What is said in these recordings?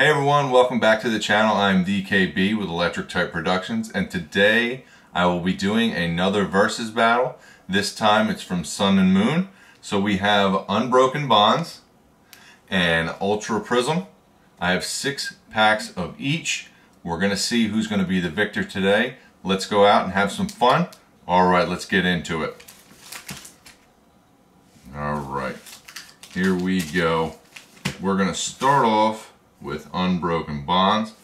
Hey everyone, welcome back to the channel. I'm DKB with Electric Type Productions and today I will be doing another versus battle. This time it's from Sun and Moon. So we have Unbroken Bonds and Ultra Prism. I have six packs of each. We're going to see who's going to be the victor today. Let's go out and have some fun. Alright, let's get into it. Alright, here we go. We're going to start off with Unbroken Bonds.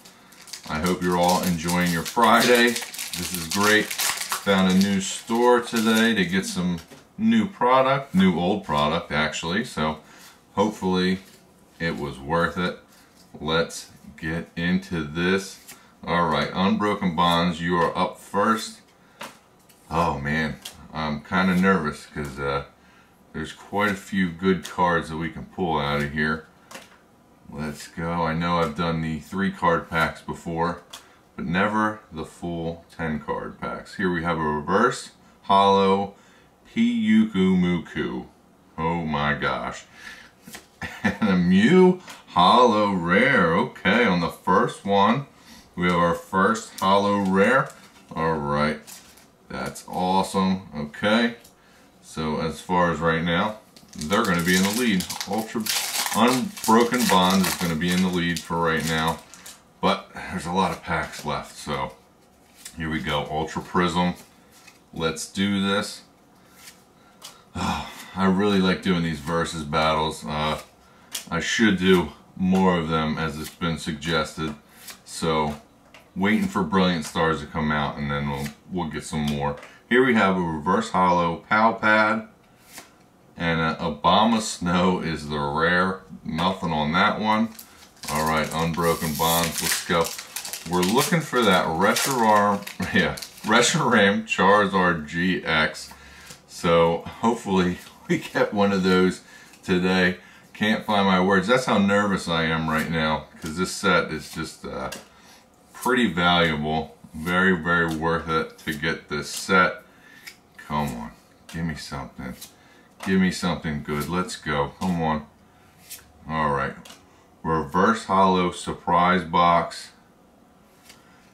I hope you're all enjoying your Friday. This is great. Found a new store today to get some new product, new old product actually, so hopefully it was worth it. Let's get into this. Alright, Unbroken Bonds, you are up first. Oh man, I'm kind of nervous because uh, there's quite a few good cards that we can pull out of here. Let's go. I know I've done the three card packs before, but never the full 10 card packs. Here we have a reverse, hollow, Pyukumuku. Oh my gosh. And a Mew hollow rare. Okay, on the first one, we have our first hollow rare. All right, that's awesome. Okay, so as far as right now, they're going to be in the lead. Ultra Unbroken Bond is going to be in the lead for right now, but there's a lot of packs left, so here we go. Ultra Prism. Let's do this. Oh, I really like doing these versus battles. Uh, I should do more of them as it's been suggested. So waiting for Brilliant Stars to come out and then we'll, we'll get some more. Here we have a reverse hollow Pal Pad and uh, Snow is the rare. Nothing on that one. All right, Unbroken Bonds. Let's go. We're looking for that Reshiram, yeah, Reshiram Charizard GX. So hopefully we get one of those today. Can't find my words. That's how nervous I am right now because this set is just uh, pretty valuable. Very, very worth it to get this set. Come on, give me something. Give me something good. Let's go. Come on. All right. Reverse Hollow Surprise Box.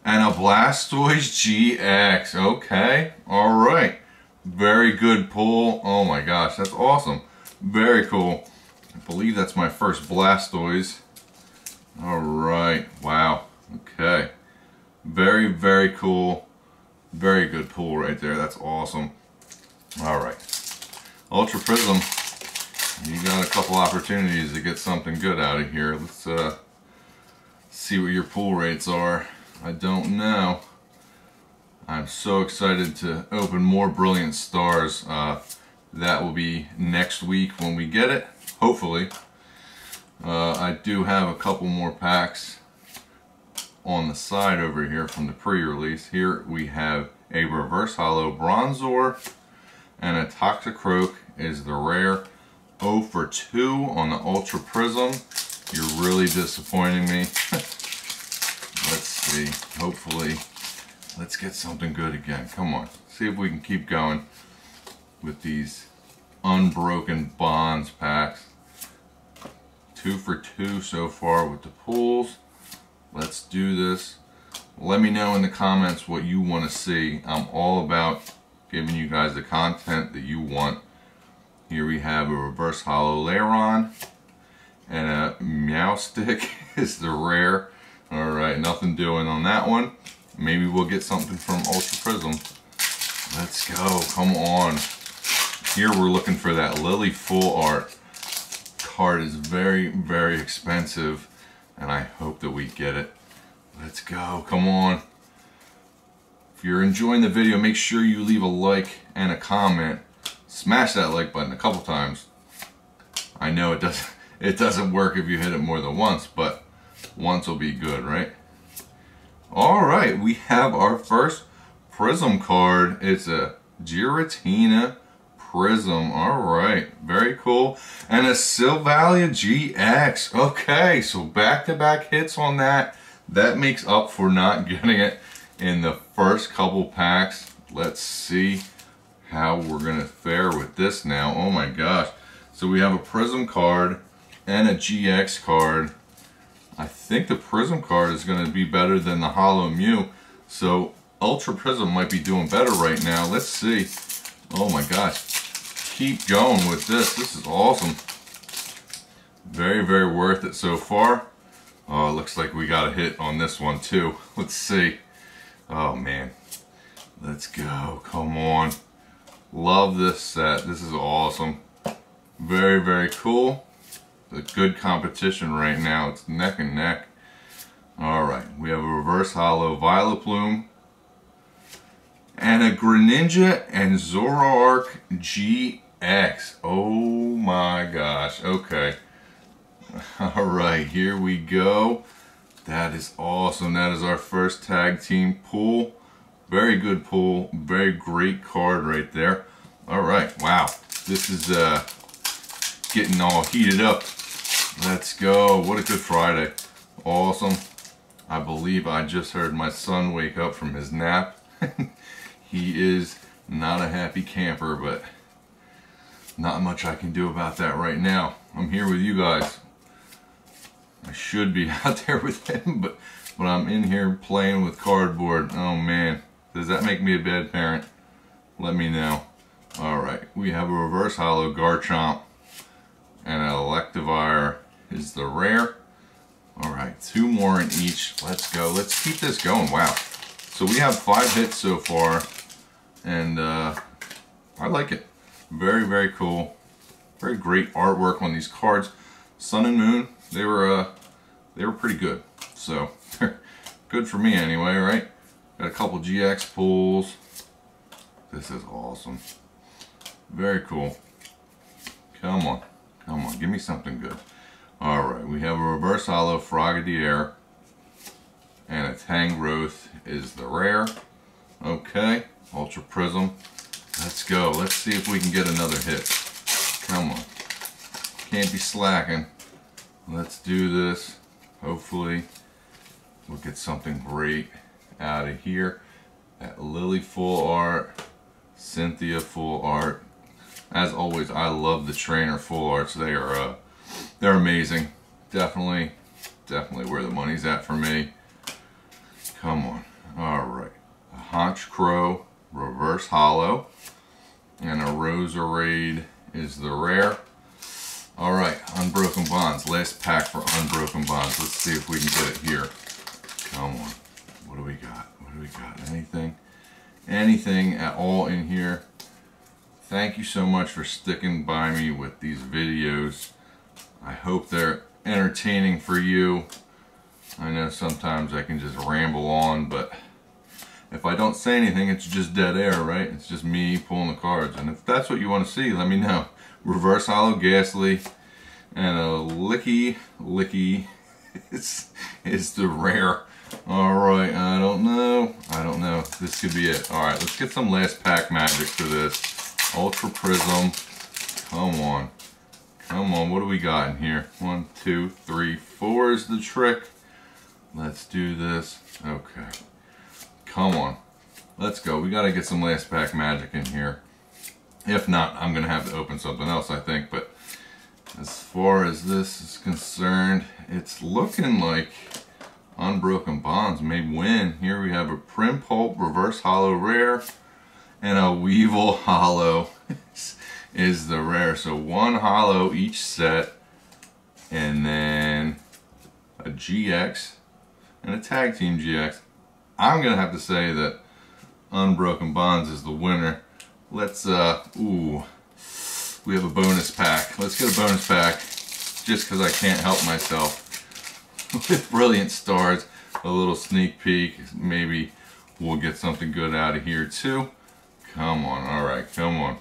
And a Blastoise GX. Okay. All right. Very good pull. Oh my gosh. That's awesome. Very cool. I believe that's my first Blastoise. All right. Wow. Okay. Very, very cool. Very good pull right there. That's awesome. All right. Ultra Prism, you got a couple opportunities to get something good out of here. Let's uh, see what your pull rates are. I don't know. I'm so excited to open more Brilliant Stars. Uh, that will be next week when we get it, hopefully. Uh, I do have a couple more packs on the side over here from the pre-release. Here we have a Reverse Hollow Bronzor and a Toxicroak is the rare 0 for 2 on the Ultra Prism. You're really disappointing me. let's see. Hopefully, let's get something good again. Come on. See if we can keep going with these unbroken bonds packs. Two for two so far with the pools. Let's do this. Let me know in the comments what you want to see. I'm all about giving you guys the content that you want. Here we have a reverse hollow Lairon and a Meowstic is the rare. Alright, nothing doing on that one. Maybe we'll get something from Ultra Prism. Let's go, come on. Here we're looking for that Lily Full Art. Card is very, very expensive and I hope that we get it. Let's go, come on. If you're enjoying the video, make sure you leave a like and a comment. Smash that like button a couple times. I know it doesn't it doesn't work if you hit it more than once, but once will be good, right? All right, we have our first Prism card. It's a Giratina Prism. All right, very cool. And a Silvally GX. Okay, so back-to-back -back hits on that. That makes up for not getting it in the first couple packs. Let's see how we're going to fare with this now. Oh my gosh. So we have a Prism card and a GX card. I think the Prism card is going to be better than the Hollow Mew. So Ultra Prism might be doing better right now. Let's see. Oh my gosh. Keep going with this. This is awesome. Very, very worth it so far. Oh, it looks like we got a hit on this one too. Let's see. Oh man. Let's go. Come on. Love this set. This is awesome. Very, very cool. A good competition right now. It's neck and neck. Alright, we have a reverse holo Vileplume and a Greninja and Zoroark GX. Oh my gosh. Okay. Alright, here we go. That is awesome. That is our first tag team pull. Very good pull. Very great card right there. Alright, wow. This is uh, getting all heated up. Let's go. What a good Friday. Awesome. I believe I just heard my son wake up from his nap. he is not a happy camper, but not much I can do about that right now. I'm here with you guys. I should be out there with him, but but I'm in here playing with cardboard. Oh man, does that make me a bad parent? Let me know. Alright, we have a reverse holo Garchomp and an Electivire is the rare. Alright, two more in each. Let's go. Let's keep this going. Wow. So we have five hits so far. And uh, I like it. Very, very cool. Very great artwork on these cards. Sun and Moon, they were uh, they were pretty good. So good for me anyway, right? Got a couple GX pulls. This is awesome. Very cool. Come on. Come on. Give me something good. Alright, we have a reverse holo Frogadier. And a Tangrowth is the rare. Okay. Ultra Prism. Let's go. Let's see if we can get another hit. Come on. Can't be slacking. Let's do this. Hopefully we'll get something great out of here. That Lily full art. Cynthia full art. As always, I love the trainer full arts. They are uh, they're amazing. Definitely, definitely where the money's at for me. Come on. All right. A Honchkrow reverse hollow and a Roserade is the rare. All right, Unbroken Bonds. Last pack for Unbroken Bonds. Let's see if we can get it here. Come on. What do we got? What do we got? Anything? Anything at all in here? Thank you so much for sticking by me with these videos. I hope they're entertaining for you. I know sometimes I can just ramble on, but if I don't say anything, it's just dead air, right? It's just me pulling the cards. And if that's what you want to see, let me know. Reverse Hollow Gastly and a Licky Licky is, is the rare. Alright, I don't know. I don't know. This could be it. Alright, let's get some last pack magic for this. Ultra Prism. Come on. Come on, what do we got in here? One, two, three, four is the trick. Let's do this. Okay. Come on. Let's go. We got to get some last pack magic in here. If not, I'm going to have to open something else, I think. But as far as this is concerned, it's looking like Unbroken Bonds may win. Here we have a Prinplup Reverse Hollow Rare and a Weavile Hollow is the rare. So one Hollow each set and then a GX and a Tag Team GX. I'm going to have to say that Unbroken Bonds is the winner. Let's, uh, ooh, we have a bonus pack. Let's get a bonus pack just because I can't help myself. With Brilliant Stars, a little sneak peek. Maybe we'll get something good out of here too. Come on, all right, come on.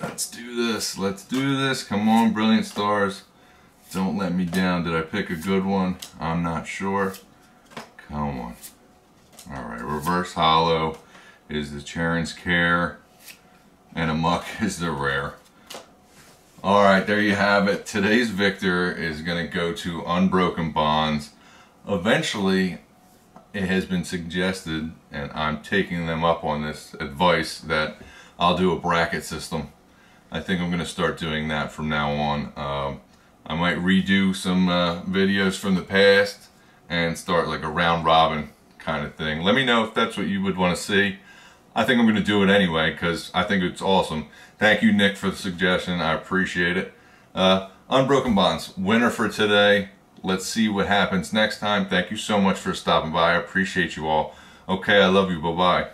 Let's do this, let's do this. Come on, Brilliant Stars. Don't let me down. Did I pick a good one? I'm not sure. Come on. All right, reverse hollow is the Cheren's Care, and a Muk is the rare. All right, there you have it. Today's victor is going to go to Unbroken Bonds. Eventually, it has been suggested, and I'm taking them up on this advice, that I'll do a bracket system. I think I'm going to start doing that from now on. Um, I might redo some uh, videos from the past and start like a round robin kind of thing. Let me know if that's what you would want to see. I think I'm going to do it anyway because I think it's awesome. Thank you, Nick, for the suggestion. I appreciate it. Uh, Unbroken Bonds, winner for today. Let's see what happens next time. Thank you so much for stopping by. I appreciate you all. Okay, I love you. Bye-bye.